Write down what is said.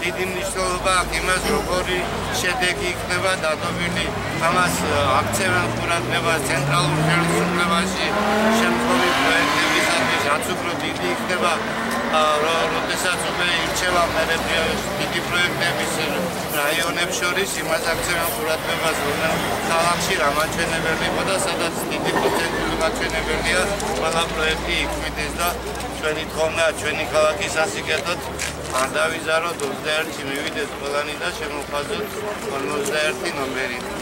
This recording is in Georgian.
დიდი მნიშვნელობა აქვს იმას, როგორი შედეგი იქნება დადობილი ამას აქცევენ ყურადღებას ცენტრალურ ხელისუფლებაში შემდგომი პროექტებისათვის, რაც უფრო დიდი იქნება როდესაც უკვე ირჩევა მერე დიდი პროექტების რაიონებს შორის იმას აქცევენ ყურადღებას, რომ ქალაქში რა მაჩვენებელი იყო და სადაც დიდი პროცენტული მაჩვენებელია, ყველა პროექტი იქმიდეს და ჩვენი თხოვნაა ჩვენი ქალაქის ასიკეთოთ არ დავიზაროთ 21 მივიდეს ყველანი და შემოხაზოთ 51 ნომერი